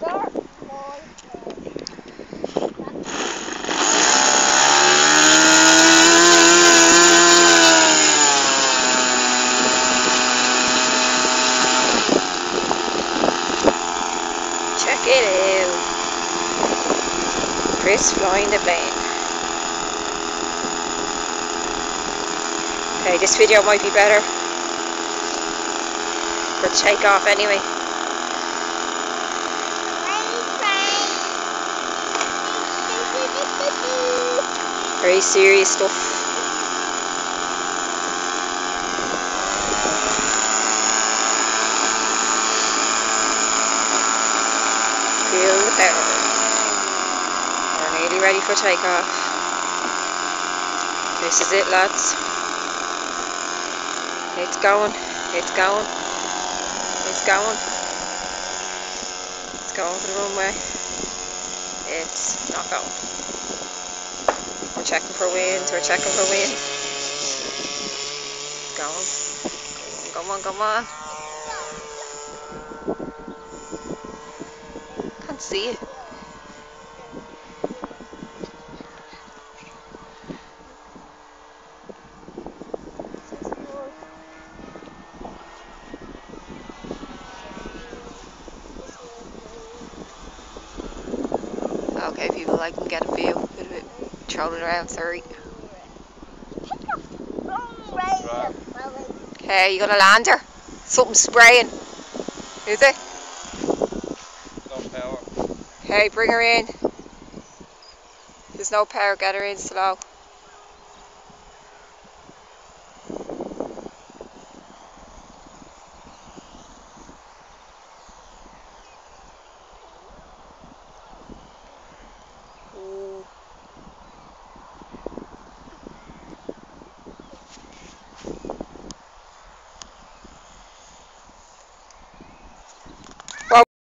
Check it out. Chris flying the plane. Okay, this video might be better. But take off anyway. Very serious stuff. Feel the power. We're nearly ready for takeoff. This is it lads. It's going, it's going, it's going. It's going for the runway. It's not going. We're checking for winds, we're checking for wind. Going. Come on, come on, come on. Can't see it. Okay, people, I can get a view. Bit trolling around, sorry. Okay, you gonna land her? Something spraying. Is it? No power. Okay, bring her in. There's no power, get her in slow.